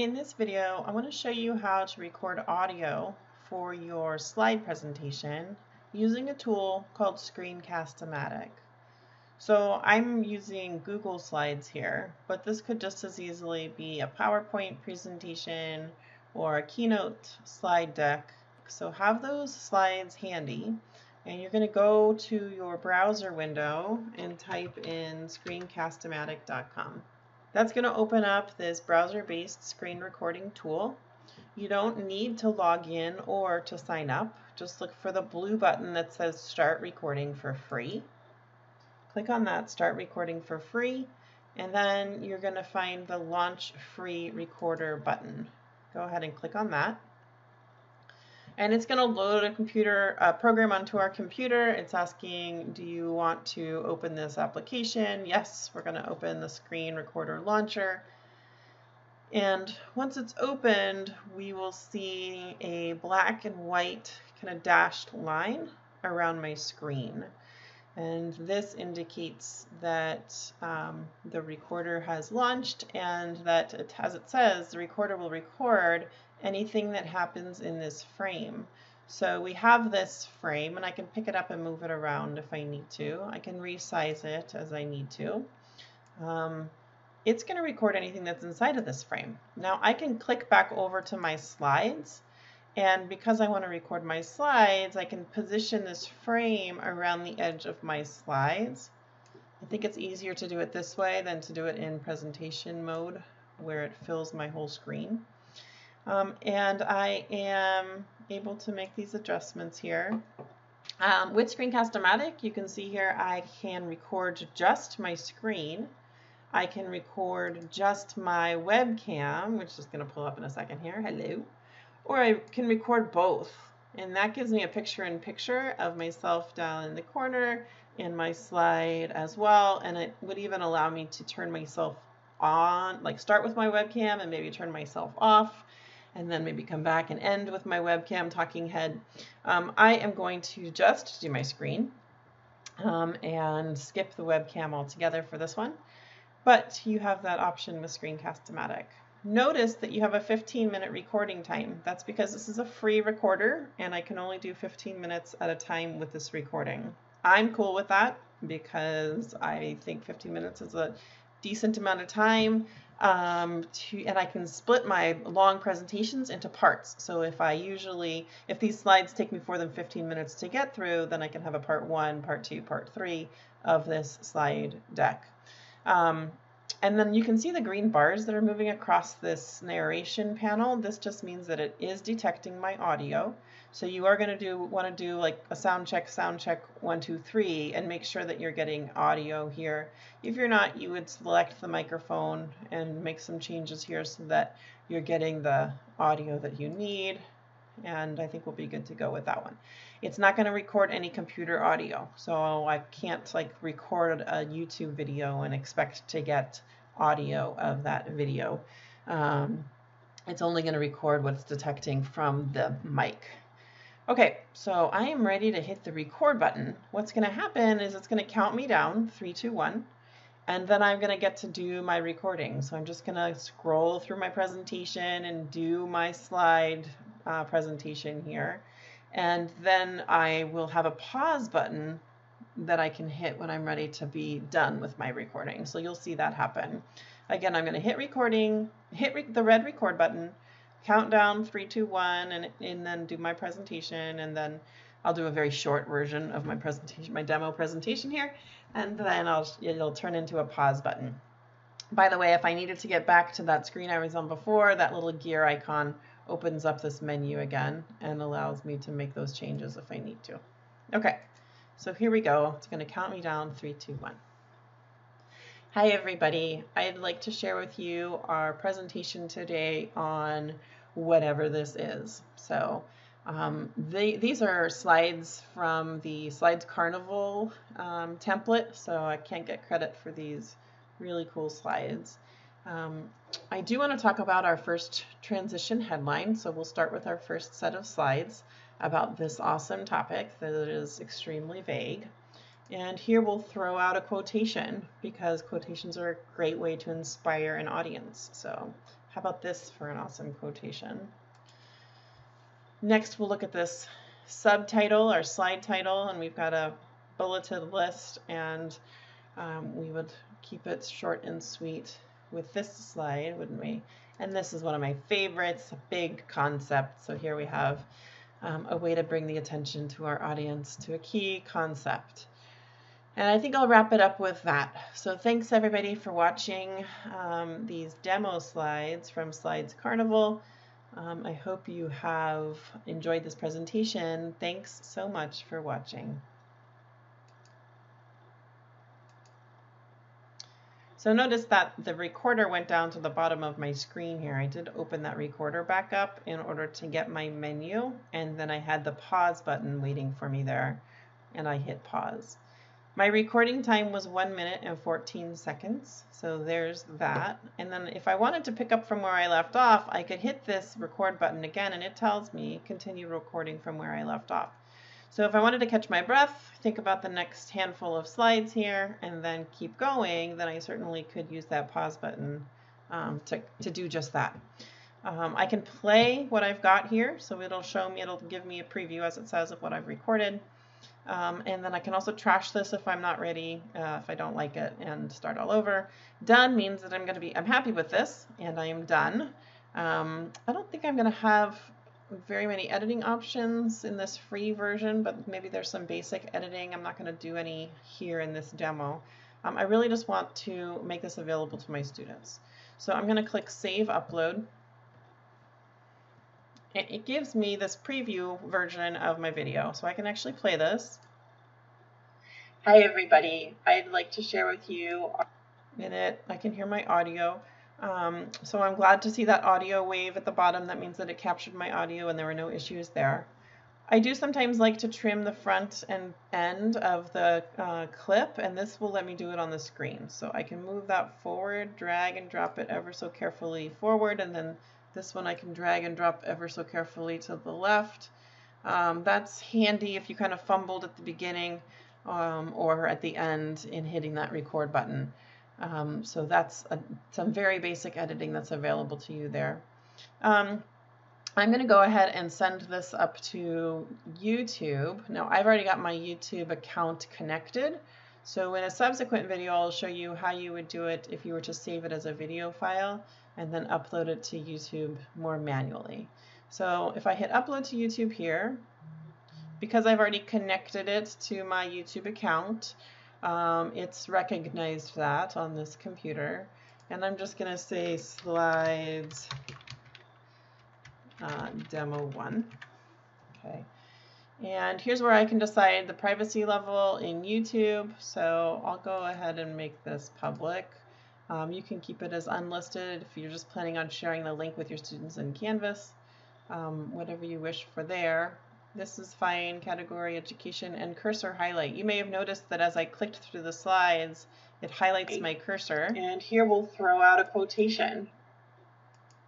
In this video, I want to show you how to record audio for your slide presentation using a tool called Screencast-O-Matic. So I'm using Google Slides here, but this could just as easily be a PowerPoint presentation or a Keynote slide deck. So have those slides handy and you're going to go to your browser window and type in screencast-o-matic.com. That's going to open up this browser-based screen recording tool. You don't need to log in or to sign up. Just look for the blue button that says Start Recording for Free. Click on that Start Recording for Free, and then you're going to find the Launch Free Recorder button. Go ahead and click on that and it's going to load a computer a program onto our computer. It's asking, do you want to open this application? Yes, we're going to open the screen recorder launcher. And once it's opened, we will see a black and white kind of dashed line around my screen. And this indicates that um, the recorder has launched and that, it, as it says, the recorder will record anything that happens in this frame. So we have this frame and I can pick it up and move it around if I need to. I can resize it as I need to. Um, it's going to record anything that's inside of this frame. Now I can click back over to my slides and because I want to record my slides, I can position this frame around the edge of my slides. I think it's easier to do it this way than to do it in presentation mode where it fills my whole screen. Um, and I am able to make these adjustments here. Um, with Screencast-O-Matic, you can see here I can record just my screen. I can record just my webcam, which is going to pull up in a second here. Hello. Or I can record both. And that gives me a picture-in-picture -picture of myself down in the corner in my slide as well. And it would even allow me to turn myself on, like start with my webcam and maybe turn myself off and then maybe come back and end with my webcam talking head. Um, I am going to just do my screen um, and skip the webcam altogether for this one, but you have that option with Screencast-O-Matic. Notice that you have a 15 minute recording time. That's because this is a free recorder and I can only do 15 minutes at a time with this recording. I'm cool with that because I think 15 minutes is a decent amount of time um, to, and I can split my long presentations into parts. So if I usually, if these slides take me more than 15 minutes to get through, then I can have a part one, part two, part three of this slide deck. Um, and then you can see the green bars that are moving across this narration panel. This just means that it is detecting my audio. So you are going to do want to do like a sound check, sound check, one, two, three, and make sure that you're getting audio here. If you're not, you would select the microphone and make some changes here so that you're getting the audio that you need. And I think we'll be good to go with that one. It's not going to record any computer audio. So I can't like record a YouTube video and expect to get audio of that video. Um, it's only going to record what it's detecting from the mic. Okay, so I am ready to hit the record button. What's going to happen is it's going to count me down, three, two, one, and then I'm going to get to do my recording. So I'm just going to scroll through my presentation and do my slide uh, presentation here. And then I will have a pause button that I can hit when I'm ready to be done with my recording. So you'll see that happen. Again, I'm going to hit recording, hit re the red record button, count down three, two, one, and, and then do my presentation. And then I'll do a very short version of my presentation, my demo presentation here. And then I'll, it'll turn into a pause button. By the way, if I needed to get back to that screen I was on before, that little gear icon opens up this menu again and allows me to make those changes if I need to. Okay, so here we go. It's going to count me down, three, two, one. Hi everybody, I'd like to share with you our presentation today on whatever this is. So um, they, these are slides from the Slides Carnival um, template, so I can't get credit for these really cool slides. Um, I do want to talk about our first transition headline, so we'll start with our first set of slides about this awesome topic that is extremely vague. And here we'll throw out a quotation because quotations are a great way to inspire an audience. So How about this for an awesome quotation? Next, we'll look at this subtitle or slide title, and we've got a bulleted list, and um, we would keep it short and sweet with this slide, wouldn't we? And this is one of my favorites, a big concept. So here we have um, a way to bring the attention to our audience to a key concept. And I think I'll wrap it up with that. So thanks everybody for watching um, these demo slides from Slides Carnival. Um, I hope you have enjoyed this presentation. Thanks so much for watching. So notice that the recorder went down to the bottom of my screen here. I did open that recorder back up in order to get my menu and then I had the pause button waiting for me there and I hit pause. My recording time was 1 minute and 14 seconds, so there's that. And then if I wanted to pick up from where I left off, I could hit this record button again and it tells me continue recording from where I left off. So if I wanted to catch my breath, think about the next handful of slides here, and then keep going, then I certainly could use that pause button um, to, to do just that. Um, I can play what I've got here, so it'll show me, it'll give me a preview as it says of what I've recorded. Um, and then I can also trash this if I'm not ready, uh, if I don't like it, and start all over. Done means that I'm going to be, I'm happy with this, and I am done. Um, I don't think I'm going to have very many editing options in this free version, but maybe there's some basic editing. I'm not going to do any here in this demo. Um, I really just want to make this available to my students. So I'm going to click Save Upload. And it gives me this preview version of my video. So I can actually play this. Hi everybody, I'd like to share with you in it. I can hear my audio. Um, so I'm glad to see that audio wave at the bottom. That means that it captured my audio and there were no issues there. I do sometimes like to trim the front and end of the uh, clip and this will let me do it on the screen. So I can move that forward, drag and drop it ever so carefully forward and then this one I can drag and drop ever so carefully to the left. Um, that's handy if you kind of fumbled at the beginning um, or at the end in hitting that record button. Um, so that's a, some very basic editing that's available to you there. Um, I'm going to go ahead and send this up to YouTube. Now I've already got my YouTube account connected. So in a subsequent video, I'll show you how you would do it if you were to save it as a video file and then upload it to YouTube more manually. So if I hit upload to YouTube here, because I've already connected it to my YouTube account, um, it's recognized that on this computer. And I'm just going to say slides uh, demo one. Okay. And here's where I can decide the privacy level in YouTube. So I'll go ahead and make this public. Um, you can keep it as unlisted if you're just planning on sharing the link with your students in Canvas, um, whatever you wish for there. This is fine, category, education, and cursor highlight. You may have noticed that as I clicked through the slides, it highlights my cursor. And here we'll throw out a quotation.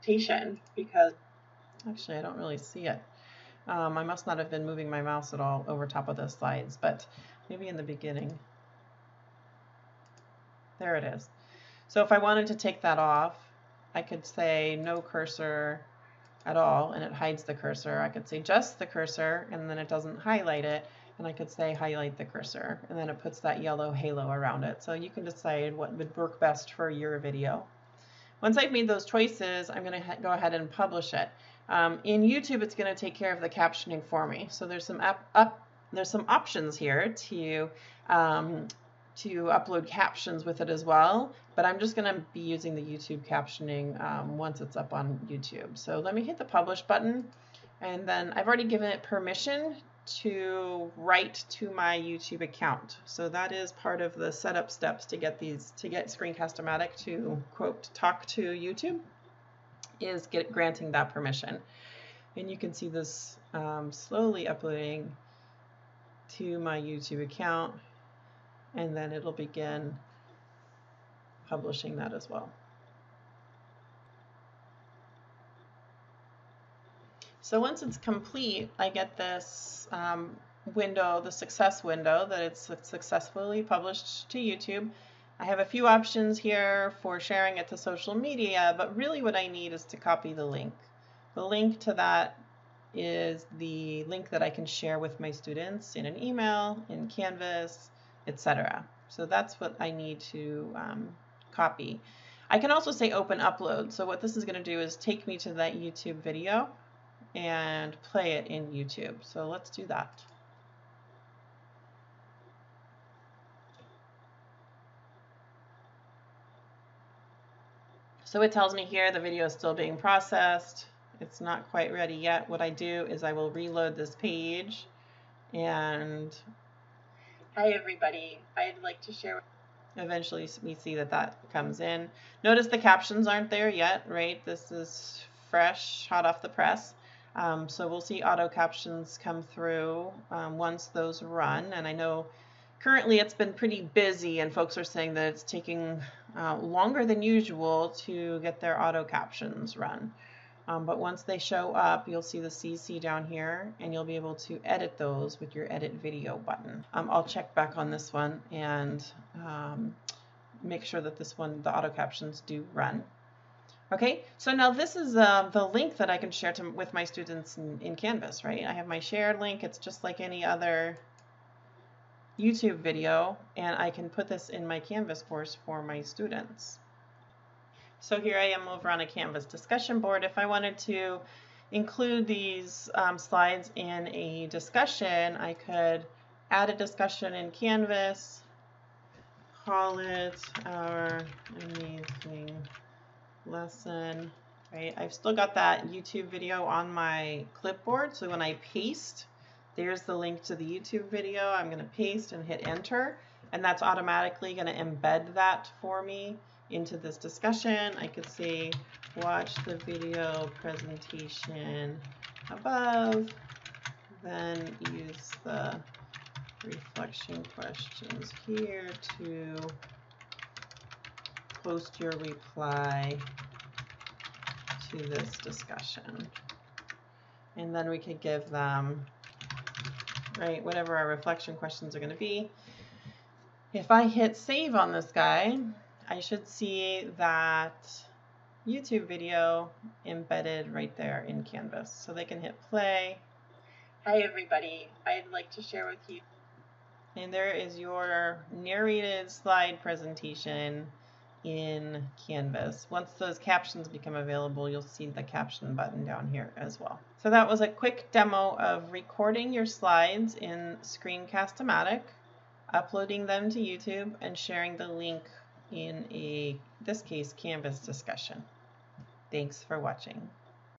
Quotation, because actually I don't really see it. Um, I must not have been moving my mouse at all over top of the slides, but maybe in the beginning. There it is. So if I wanted to take that off, I could say no cursor, at all and it hides the cursor. I could say just the cursor and then it doesn't highlight it and I could say highlight the cursor and then it puts that yellow halo around it. So you can decide what would work best for your video. Once I've made those choices, I'm going to go ahead and publish it. Um, in YouTube, it's going to take care of the captioning for me. So there's some up, up there's some options here to um, to upload captions with it as well, but I'm just going to be using the YouTube captioning um, once it's up on YouTube. So let me hit the publish button, and then I've already given it permission to write to my YouTube account. So that is part of the setup steps to get these to get Screencast-O-Matic to quote talk to YouTube is get granting that permission. And you can see this um, slowly uploading to my YouTube account and then it'll begin publishing that as well. So once it's complete, I get this um, window, the success window, that it's successfully published to YouTube. I have a few options here for sharing it to social media, but really what I need is to copy the link. The link to that is the link that I can share with my students in an email, in Canvas, etc. So that's what I need to um, copy. I can also say open upload. So what this is going to do is take me to that YouTube video and play it in YouTube. So let's do that. So it tells me here the video is still being processed. It's not quite ready yet. What I do is I will reload this page and Hi everybody, I'd like to share eventually we see that that comes in. Notice the captions aren't there yet, right? This is fresh, hot off the press. Um, so we'll see auto captions come through um, once those run. And I know currently it's been pretty busy and folks are saying that it's taking uh, longer than usual to get their auto captions run. Um, but once they show up, you'll see the CC down here and you'll be able to edit those with your edit video button. Um, I'll check back on this one and um, make sure that this one, the auto captions do run. Okay, so now this is uh, the link that I can share to, with my students in, in Canvas, right? I have my shared link. It's just like any other YouTube video and I can put this in my Canvas course for my students. So here I am over on a Canvas discussion board. If I wanted to include these um, slides in a discussion, I could add a discussion in Canvas, call it our amazing lesson, right? I've still got that YouTube video on my clipboard, so when I paste there's the link to the YouTube video. I'm going to paste and hit enter, and that's automatically going to embed that for me into this discussion. I could say, watch the video presentation above, then use the reflection questions here to post your reply to this discussion. And then we could give them right? Whatever our reflection questions are going to be. If I hit save on this guy, I should see that YouTube video embedded right there in Canvas. So they can hit play. Hi everybody, I'd like to share with you. And there is your narrated slide presentation in Canvas. Once those captions become available, you'll see the caption button down here as well. So that was a quick demo of recording your slides in Screencast-O-Matic, uploading them to YouTube, and sharing the link in a, this case, Canvas discussion. Thanks for watching.